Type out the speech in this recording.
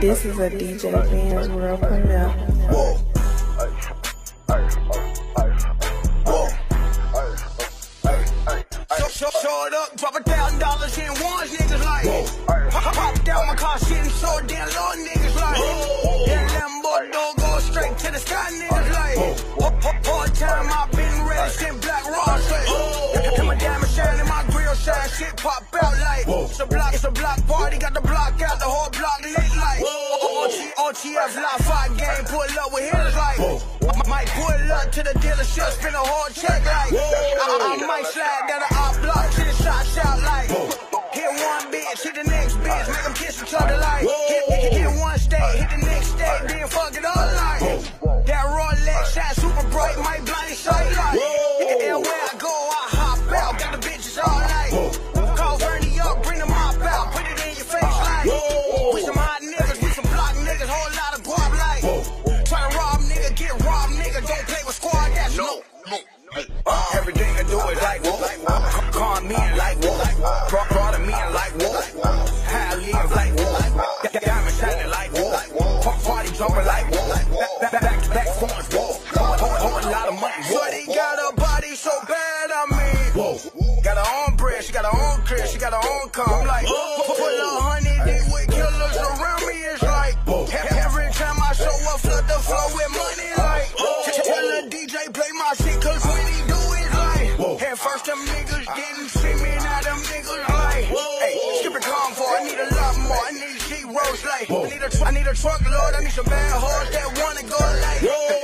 This is a DJ Benz World premiere. So, so, show it up, drop a thousand dollars in niggas like. My it low, niggas like. That Lambo straight to the sky, niggas like. Time I've been black. And my and my grill shit pop out like. It's a block, it's a block party, got the OG, OTF, live five game, pull up with hitters like. I might pull up to the dealership, spin a whole check like. I, I might slide down the op block, shit shot shout like. Hit one bitch, hit the next bitch, make them kiss each other like. Hit, hit, hit one state, hit the next state, then got her own car. I'm like, full of honey, dick with killers around me. It's like, every time I show up, flood the floor with money. Like, tell the DJ play my shit, cause when he do it, like, at first them niggas getting see me, now them niggas like, hey, skip it calm for, I need a lot more, I need zeros, like, I need a, tr- I need a truck, Lord, I need some bad hoes that wanna go like,